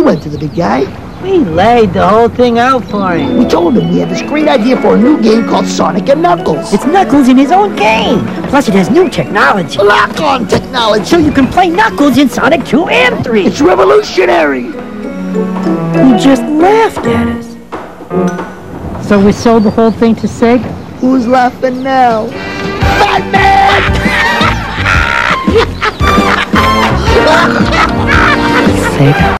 We went to the big guy. We laid the whole thing out for him. We told him we had this great idea for a new game called Sonic and Knuckles. It's Knuckles in his own game. Plus, it has new technology. Lock-on technology. So you can play Knuckles in Sonic 2 and 3. It's revolutionary. He just laughed at us. So we sold the whole thing to Sega? Who's laughing now? Batman! Sega.